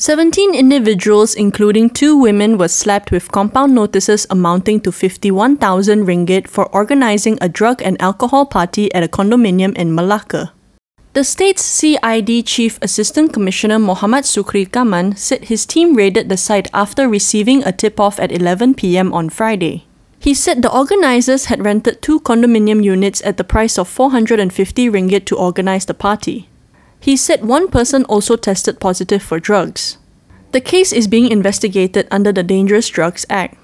17 individuals, including two women, were slapped with compound notices amounting to 51,000 ringgit for organizing a drug and alcohol party at a condominium in Melaka. The state's CID Chief Assistant Commissioner Mohammad Sukri Kaman said his team raided the site after receiving a tip off at 11 pm on Friday. He said the organizers had rented two condominium units at the price of 450 ringgit to organize the party. He said one person also tested positive for drugs. The case is being investigated under the Dangerous Drugs Act.